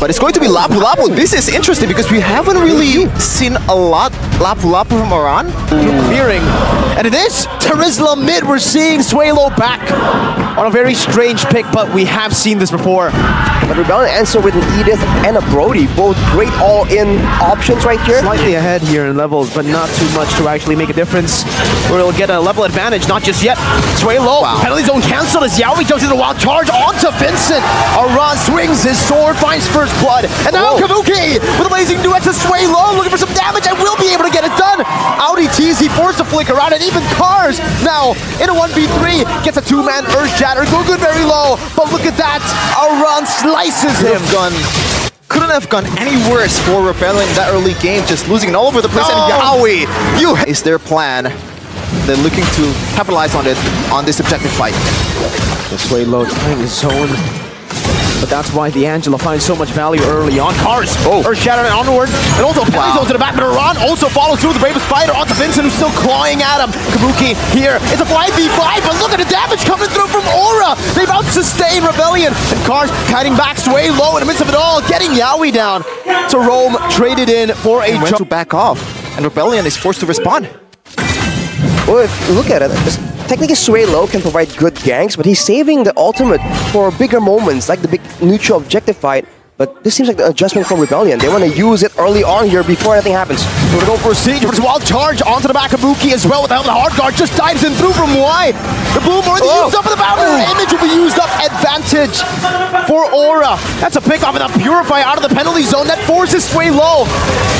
But it's going to be Lapu Lapu. This is interesting because we haven't really seen a lot Lapu Lapu from Aran. clearing. And it is Terizla mid. We're seeing Swaylow back on a very strange pick, but we have seen this before. But Rebellion answer with an Edith and a Brody, both great all-in options right here. Slightly ahead here in levels, but not too much to actually make a difference. We'll get a level advantage, not just yet. Swaylow, penalty zone cancelled as Yaoi jumps into the wild charge onto Vincent. Aran swings his sword, finds first blood. And now oh. Whoa. Kabuki with a blazing duet to Swaylow, looking for some damage and will be able to get it done. Audi TZ forced to flick around, and even Cars now in a 1v3 gets a two-man Earth Shatter. Gugun very low, but look at that. Aran slices Could him. have gone, couldn't have gone any worse for Rebellion in that early game, just losing it all over the place. No. And Yaoi, you is their plan. They're looking to capitalize on it on this objective fight. The way low trying his zone. But that's why the Angela finds so much value early on. Cars, oh. Earth Shatter and onward, and also penalty zone to the back, but Aran also follows through with the Bravest Spider onto Vincent, who's still clawing at him. Kabuki here, it's a 5v5, but look at the damage coming through from Aura. They've out-sustained Rebellion, and Cars kiting back Swaylow in the midst of it all, getting Yaoi down. To Rome, traded in for a Went jump. to back off, and Rebellion is forced to respond. Well, if you look at it, this- technically Swaylow can provide good ganks, but he's saving the ultimate for bigger moments, like the big neutral objective fight. But this seems like the adjustment from Rebellion. They want to use it early on here before anything happens. We're gonna go for a siege, but wild charge onto the back of Buki as well with the help of the Heartguard. Just dives in through from Y. The more than Oh. used up in the boundary. Oh. Image will be used up. Advantage for Aura. That's a pick off and a purify out of the penalty zone. That forces Swaylow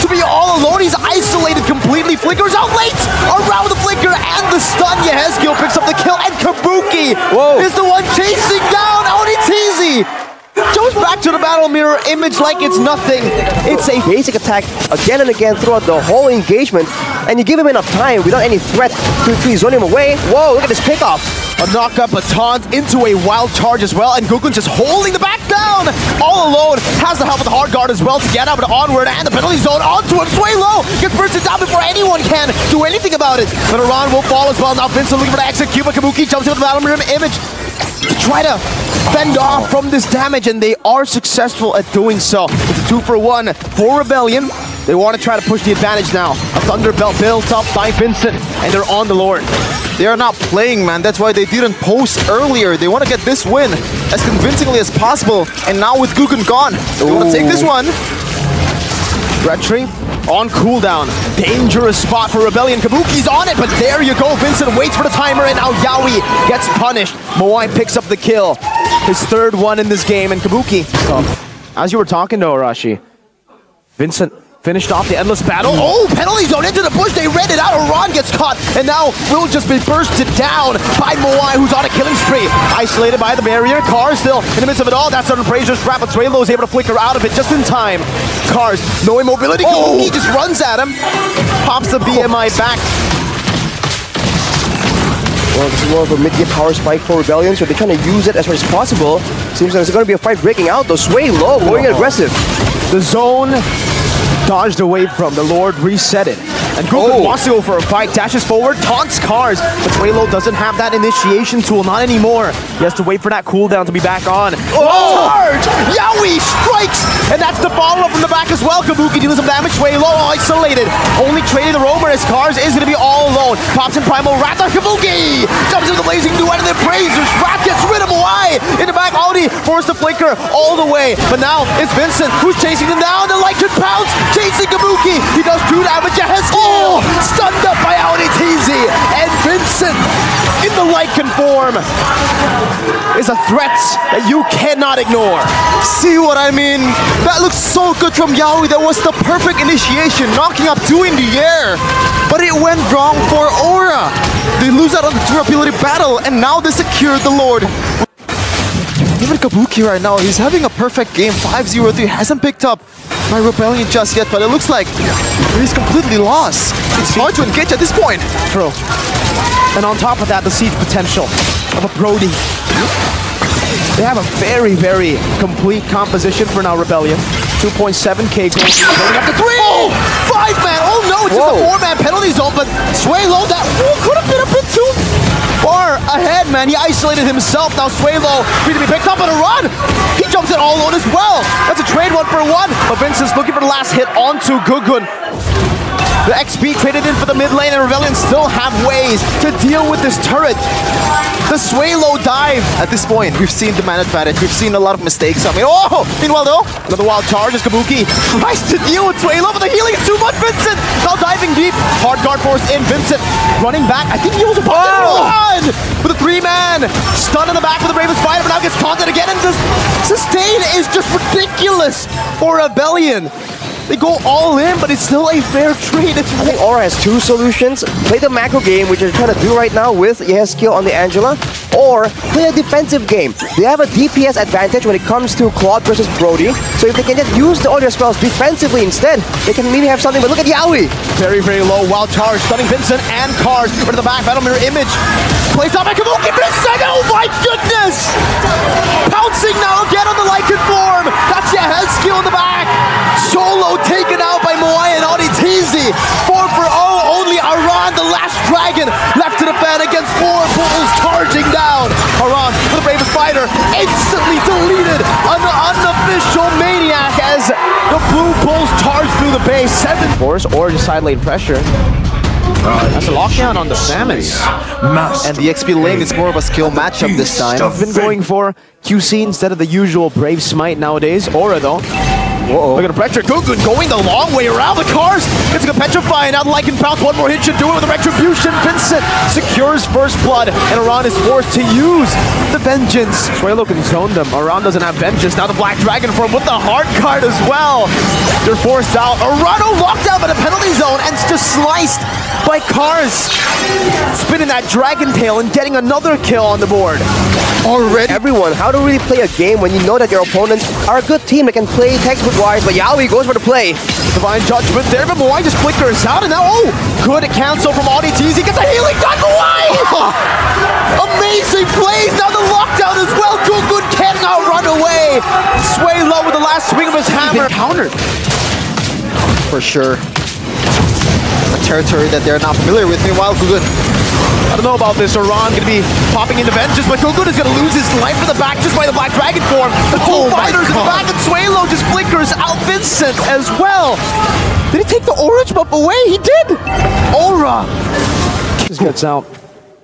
to be all alone. He's isolated completely. Flickers out late around the flicker and the stun. Yehezkiel picks up the kill and Kabuki Whoa. is the one chasing down Onitizi. Goes back to the battle mirror image like it's nothing. It's a Basic attack again and again throughout the whole engagement, and you give him enough time without any threat to, to zone him away. Whoa, look at this pickoff. A knock up, a taunt into a wild charge as well, and Gugun just holding the back down all alone. Has the help of the Heartguard as well to get up and onward, and the penalty zone onto him. Swaylow, gets bursted down before anyone can do anything about it. But Aran will fall as well. Now Vincent looking for the execute, but Kabuki jumps into the battle mirror image try to fend off from this damage, and they are successful at doing so. It's a two for one for Rebellion. They want to try to push the advantage now. A Thunder Belt built up by Vincent, and they're on the Lord. They are not playing, man. That's why they didn't post earlier. They want to get this win as convincingly as possible. And now with Guggen gone, they want to take this one. Retry on cooldown. Dangerous spot for Rebellion. Kabuki's on it, but there you go. Vincent waits for the timer, and now Yaoi gets punished. Moai picks up the kill. His third one in this game, and Kabuki. As you were talking to Arashi, Vincent finished off the endless battle. Mm. Oh, penalty zone into the bush. They read it out. Aran gets caught, and now will just be bursted down by Moai, who's on a killing spree. Isolated by the barrier. Cars still in the midst of it all. That's under Fraser's trap, but Swaylow is able to flicker out of it just in time. Cars, no immobility. Oh. He just runs at him. Pops the oh. BMI back. Well, this is more of a mid-game power spike for Rebellion, so they're trying to use it as much as possible. Seems like there's going to be a fight breaking out, though. Swaylow, going oh. aggressive. The zone dodged away from. The Lord reset it. And Gruppen Oh. wants to go for a fight, dashes forward, taunts Cars, but Swaylow doesn't have that initiation tool, not anymore. He has to wait for that cooldown to be back on. Oh! Charge! Yaoi strikes! And that's the follow-up from the back as well. Kabuki dealing some damage, Swaylow isolated. Only trading the roamer as Cars is going to be all alone. Pops in Primal Wrath on Kabuki! Jumps into the blazing duet and then Brazers. Wrath In the back, Audi forced to flicker all the way. But now it's Vincent who's chasing him down. The light could pounce, chasing Kabuki. He does two damage. Yaheski oh, stunned up by Audi TZ. And Vincent in the Lycan form is a threat that you cannot ignore. See what I mean? That looks so good from Yaoi. That was the perfect initiation, knocking up two in the air. But it went wrong for Aura. They lose out on the durability battle, and now they secure the Lord. Even Kabuki right now, he's having a perfect game. 5-0-3 hasn't picked up by Rebellion just yet, but it looks like he's completely lost. It's hard to engage at this point. True. And on top of that, the siege potential of a Brody. They have a very, very complete composition for now, Rebellion. 2.7k gold, building up to three! Oh, five man! Oh no, it's just a four man penalty zone, but Swaylow, that oh, could have been a bit too far ahead, man. He isolated himself. Now Swaylow free to be picked up on a run. He jumps it all alone as well. That's a trade one for one. But Vincent's looking for the last hit onto Gugun. The XP traded in for the mid lane, and Rebellion still have ways to deal with this turret. The Swaylow dive. At this point, we've seen the man advantage. We've seen a lot of mistakes. I mean, oh! Meanwhile, though, Another wild charge as Kabuki tries to deal with Swaylow, but the healing is too much. Vincent now diving deep. Heartguard force in. Vincent running back. I think he was a Oh! run with a three man. Stun in the back with the Bravest Spider, but now gets taunted again. And this sustain is just ridiculous for Rebellion. They go all in, but it's still a fair trade. It's I think Aura has two solutions. Play the macro game, which they're trying to do right now with Yehezkiel on the Angela, or play a defensive game. They have a DPS advantage when it comes to Claude versus Brody, so if they can just use the, all their spells defensively instead, they can maybe have something, but look at Yaoi! very, very low. Wild charge, stunning Vincent and Cars. Over to the back, battle mirror image. Plays out by fighter. Instantly deleted. An unofficial maniac as the blue bulls charge through the base. Seven force or just side lane pressure. That's a lockdown on the Salmons. and the XP lane is more of a skill matchup this time. I've been going for QC instead of the usual Brave Smite nowadays. Aura though. Whoa. Look at pressure. Going the long way around the cars. It's a petrify. And now the Lycan Pounce. One more hit should do it with a retribution. Vincent secures first blood. And Aran is forced to use the vengeance. Suelo can zone them. Aran doesn't have vengeance. Now the Black Dragon form with the hard card as well. They're forced out. Arano locked out by the penalty zone and just sliced by cars. Spinning that dragon tail and getting another kill on the board. Already? Everyone, how to really play a game when you know that your opponents are a good team that can play textbook-wise, but Yaoi goes for the play. Divine Judgment there, but Moai just flickers out, and now, oh, good cancel from Audi Teasy, gets a healing done, Moai! Amazing plays, now the lockdown as well, Gugun cannot run away! Swaylow with the last swing of his hammer. countered. For sure. Territory that they're not familiar with. Meanwhile, Gugun I don't know about this, Aran gonna be popping into vengeance, but Gugun is gonna lose his life in the back just by the Black Dragon form. The two Oh fighters in the back, and Swaylow just flickers out Vincent as well. Did he take the orange buff away? He did! Aura! Just gets out.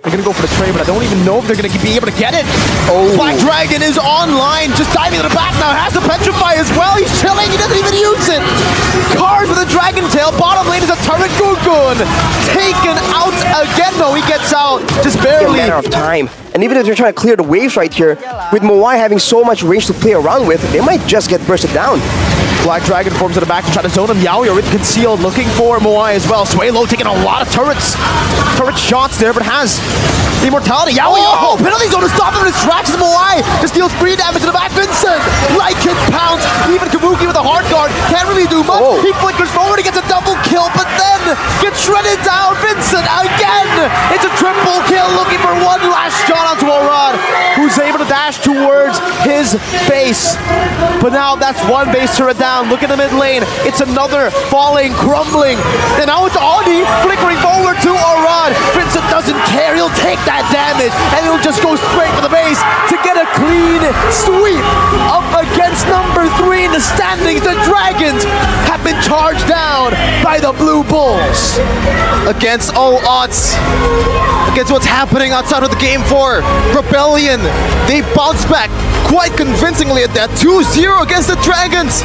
They're gonna go for the trade, but I don't even know if they're gonna be able to get it. Oh. Black Dragon is online, just diving to the back now, has to petrify as well. He's chilling, he doesn't even use it. Cars with a dragon tail, bottom lane is a turret Gugun. Taken out again, though, he gets out just a barely. matter of time. And even if they're trying to clear the waves right here, with Moai having so much range to play around with, they might just get bursted down. Black Dragon forms at the back to try to zone him. Yaoi already concealed, looking for Moai as well. Swaylow taking a lot of turrets. Turret shots there, but has the immortality. Yaoi, oh, penalty zone to stop him in his tracks Moai just deals three damage to the back. Vincent, Lycan pounce. Even Kabuki with a Heartguard can't really do much. Oh. He flickers forward, he gets a double kill, but then gets shredded down. Vincent again. It's a triple kill, looking for one last towards his base. But now that's one base turret down. Look at the mid lane. It's another falling, crumbling. And now it's Audi flickering forward to Orad. Vincent doesn't care. He'll take that damage and he'll just go straight for the base to get a clean sweep up against the Blue Bulls. against all odds. Against what's happening outside of the game for Rebellion. They bounce back quite convincingly at that 2-0 against the Dragons.